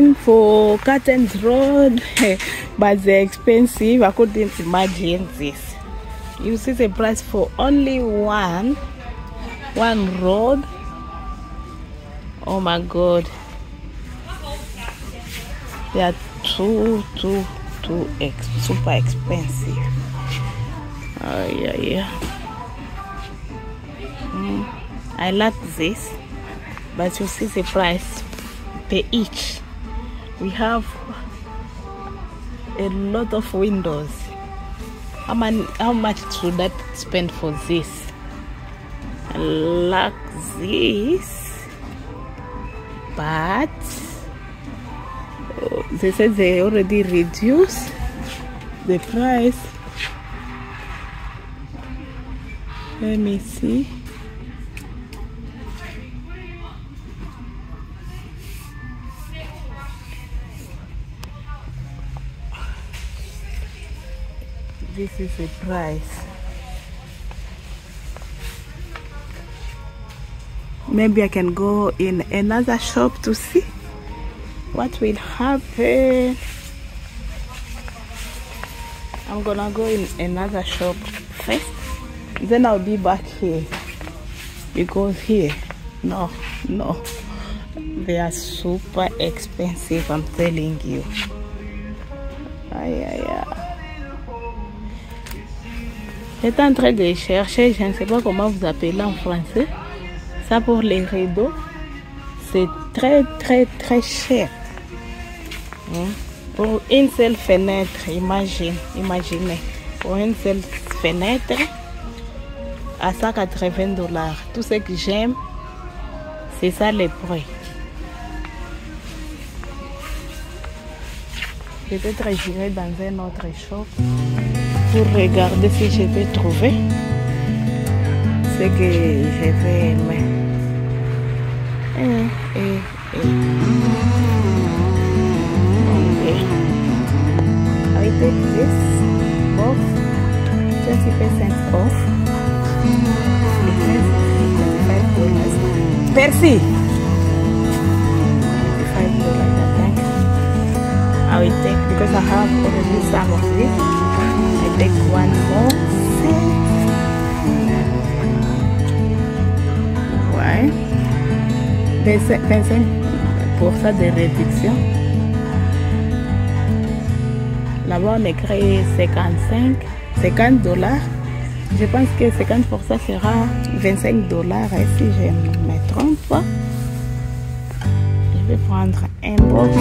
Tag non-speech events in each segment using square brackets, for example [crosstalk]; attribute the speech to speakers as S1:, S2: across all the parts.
S1: looking for curtains rod [laughs] but they're expensive. I couldn't imagine this. You see the price for only one one rod oh my god. They are too too too ex super expensive. Oh yeah yeah. Mm, i like this but you see the price per each we have a lot of windows. How many how much should that spend for this? Like this but oh, they said they already reduced the price. Let me see this is the price. Maybe i can go in another shop to see what will happen. I'm gonna go in another shop first then i'll be back here. Because here no no. They are super expensive i'm telling you. Aïe aïe aïe J'étais en train de chercher, je ne sais pas comment vous appelez en français. Ça pour les rideaux, c'est très très très cher. Hein? Pour une seule fenêtre, imagine, imaginez. Pour une seule fenêtre, à 180 dollars. Tout ce que j'aime, c'est ça le prix. Peut-être j'irai dans un autre shop pour regarder si je vais trouver ce que je vais aimer. Eh, eh, eh. Okay. I take this off, 20% off. $25 dollars. Percy! I will take because I have already some of. I take one more. Ouais. Pensez pour ça de réduction là-bas on écrit 55 50 dollars. Je pense que 50 pour ça sera 25 dollars et si je me trompe pas. Je vais prendre un box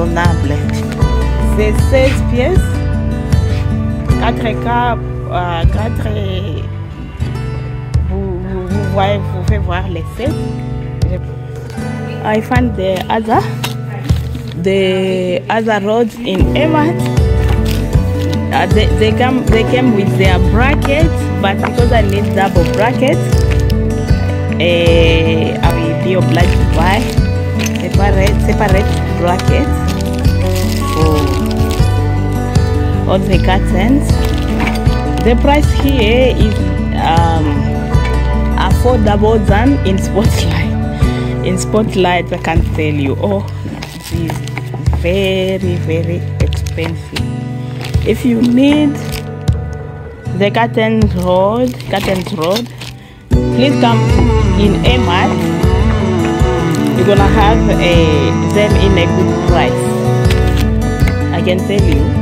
S1: raisonnable. C'est 16 pièces. 4 cas euh, 4 vous, vous, pouvez voir les 7 I found the other the other rods in Emmet. Uh, they, they come they came with their brackets, but because I need double brackets, uh, I will be obliged to buy separate separate all the curtains. The price here is um, affordable than in Spotlight in spotlight i can't tell you oh this is very very expensive if you need the curtain rod curtain rod please come in a Emmet. you're gonna have a, them in a good price i can tell you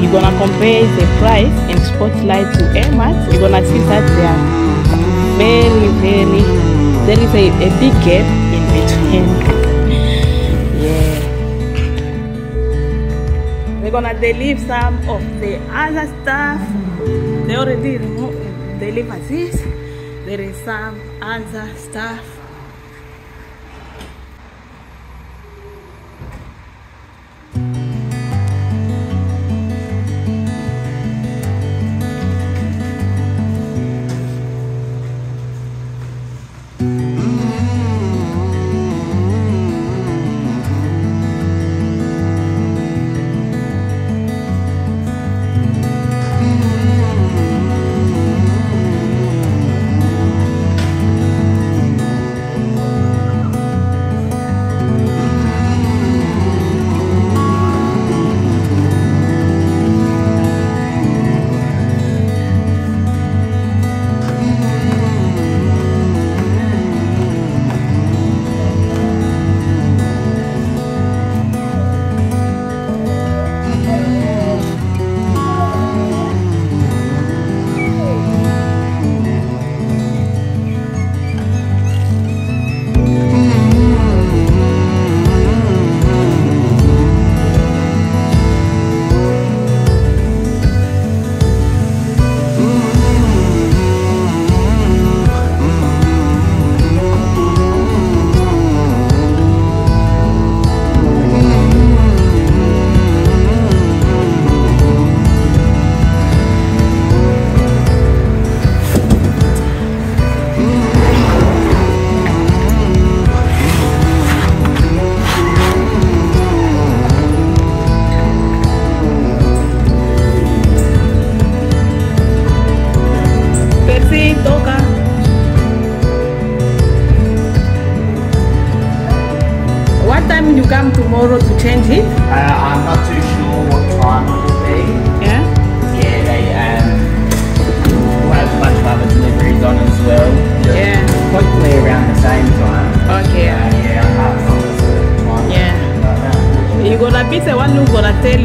S1: you're gonna compare the price in spotlight to Emmet. you're gonna see that they are very very there is a, a big gap in between. Yeah. We're gonna deliver some of the other stuff. They already deliver this. There is some other stuff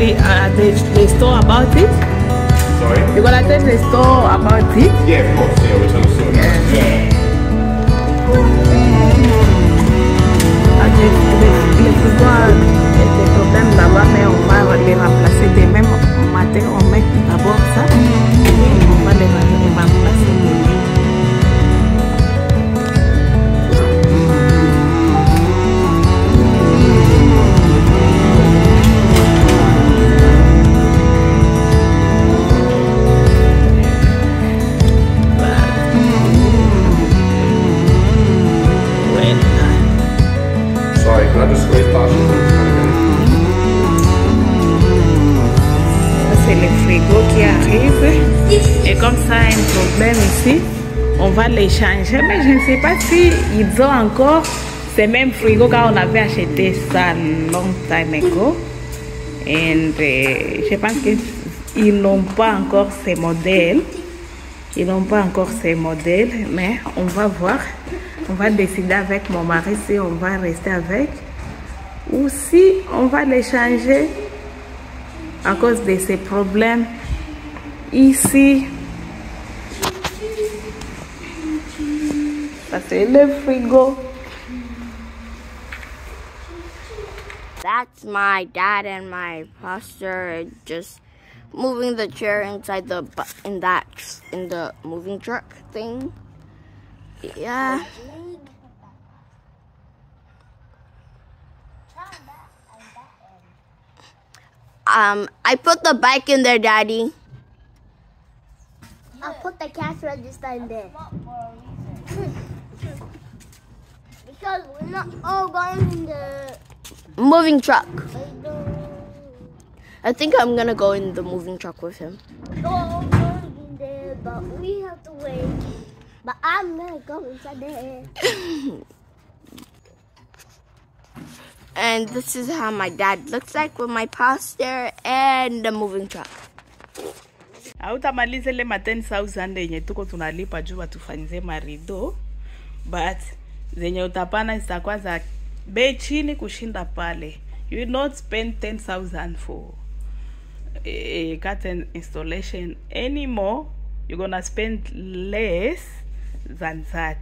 S1: it,
S2: uh, the,
S1: store about it?
S3: Sorry?
S1: You gonna tell the store about it?
S3: Yeah, of course. Yeah, we'll tell the story.
S2: Yeah.
S1: Ah, Les, les, les frigos des problèmes là-bas, mais on va les remplacer demain matin. On met d'abord ça et on va les, les remplacer. Ils ont encore ces mêmes frigos quand on avait acheté ça long time ago. Et je pense qu'ils n'ont pas encore ces modèles. Ils n'ont pas encore ces modèles, mais on va voir. On va décider avec mon mari si on va rester avec ou si on va les changer à cause de ces problèmes ici. Ça c'est le frigo.
S4: That's my dad and my pastor just moving the chair inside the in that in the moving truck thing. Yeah. Um, I put the bike in there, Daddy.
S5: I put the cash register in there. Because we're not all going in the.
S4: Moving truck. I think I'm gonna go in the moving truck with him.
S5: all going in there, but we have to wait. But I'm gonna go inside there. [laughs]
S4: And this is how my dad looks like with my pastor and the moving truck.
S1: hautamaliza ile ma 10000 yenye tuko tunalipa juu watufanyizie marido but zenye utapana zitakuwa za bei chini kushinda pale. You will not spend 10000 for a curtain installation anymore. You're gonna spend less than that.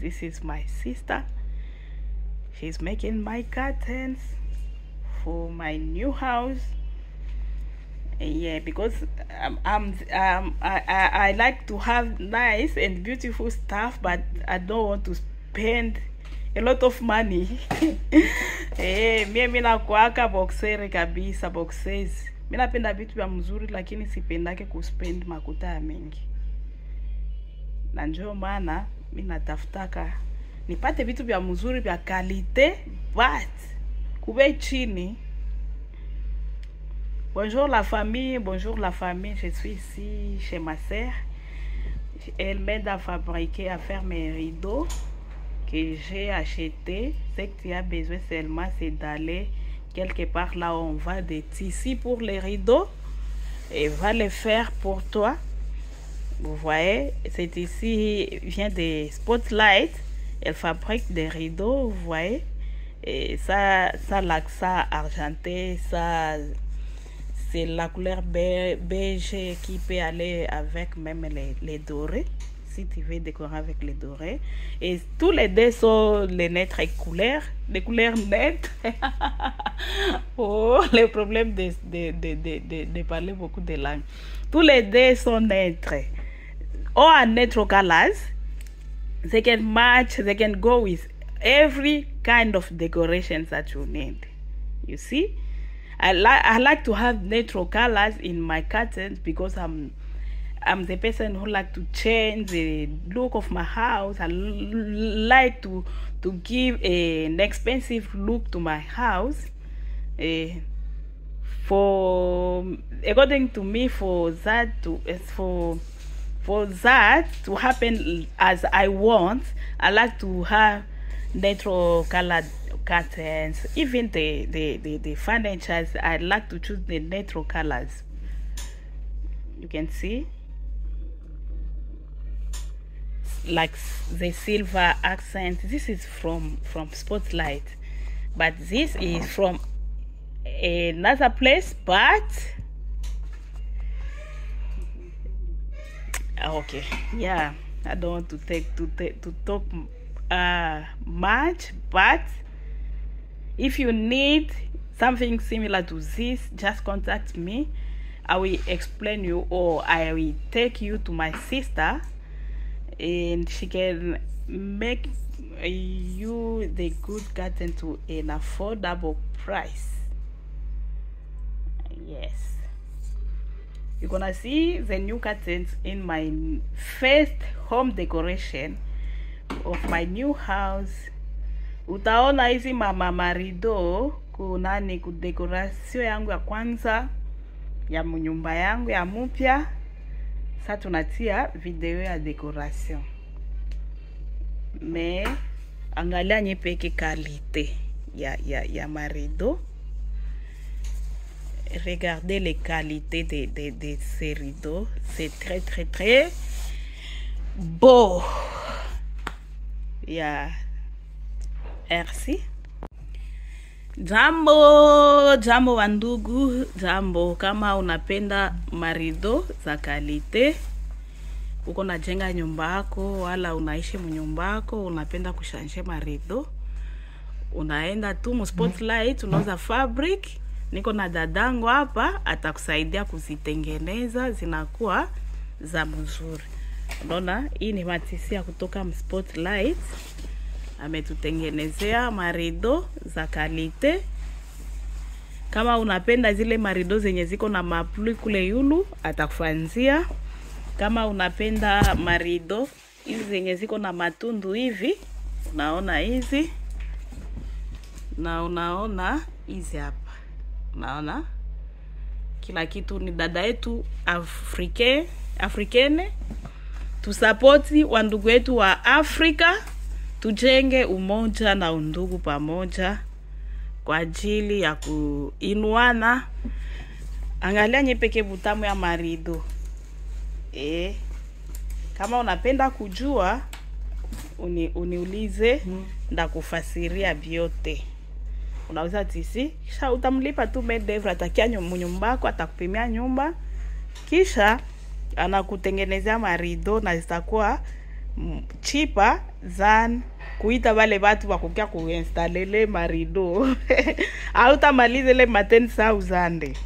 S1: This is my sister. She's making my curtains for my new house. Yeah because um, um, um, I, I, I like to have nice and beautiful stuff but i don't want to spend a lot of money. [laughs] Eh mie mi nakuaka boxere kabisa boxes. Mi napenda vitu vya mzuri lakini sipendake kuspend makuta ya mengi na njo maana mi natafutaka nipate vitu vya mzuri vya kalite but kube chini. Bonjour la famille, bonjour la famille. Je suis ici chez ma sœur. Elle m'aide à fabriquer, à faire mes rideaux que j'ai achetés. Ce que tu as besoin seulement, c'est d'aller quelque part là où on va des tissus pour les rideaux et va les faire pour toi. Vous voyez, cet ici vient des Spotlight. Elle fabrique des rideaux, vous voyez. Et ça, ça l'accent argenté, ça c'est la couleur be- beige qui peut aller avec même les, les dorés si tu veux décorer avec les dorés. Et tous les deux sont les neutres couleurs [laughs] les couleurs nettes oh le problème de, de, de, de, parler beaucoup de langues. Tous les deux sont neutres. Or neutral colors they can match they can go with every kind of decorations that you need. You see? I like I like to have natural colors in my curtains because I'm I'm the person who like to change the look of my house. I like to to give a, an expensive look to my house. Eh, for according to me, for that to as for for that to happen as I want, I like to have natural colored curtains. Even the the the, the furniture, I like to choose the natural colors. You can see like the silver accent. This is from from Spotlight, but this is from another place. But okay yeah i don't want to take to take to talk uh much but if you need something similar to this just contact me i will explain you or i will take you to my sister and she can make you the good garden to an affordable price. Yes. You're gonna see the new curtains in my first home decoration of my new house. Utaona hizi mama marido kunani kudekorasio yangu ya kwanza ya nyumba yangu ya mupya sa tunatia video ya decoration me angalia nye peke kalite ya, ya, ya marido regardez les qualités de, de, de ces rideaux. C'est très, très, très beau. Yeah. Merci. Jambo, jambo wa ndugu, jambo. Kama unapenda marido za kalite, uko najenga nyumba yako wala unaishi mnyumba yako, unapenda kushanje marido, unaenda tu mu spotlight, unauza fabric. Niko na dadangu hapa, atakusaidia kuzitengeneza zinakuwa za mzuri. Unaona, hii ni matisia kutoka spotlight ametutengenezea marido za kalite. Kama unapenda zile marido zenye ziko na maplui kule yulu, atakufanzia. Kama unapenda marido hizi zenye ziko na matundu hivi, unaona hizi na unaona hizi hapa, unaona kila kitu. Ni dada yetu afrike afrikene, tusapoti wandugu wetu wa Afrika tujenge umoja na undugu pamoja kwa ajili ya kuinuana. Angalia nyepeke butamu ya marido e, kama unapenda kujua uni, uniulize ndakufasiria vyote. Unauza tisi, kisha utamlipa tu medevre, atakia nyumba atakupimia nyumba, kisha anakutengenezea marido na zitakuwa mm, cheaper than kuita wale watu wakukia kuinstalele marido. [laughs] Autamaliza ile maten thousand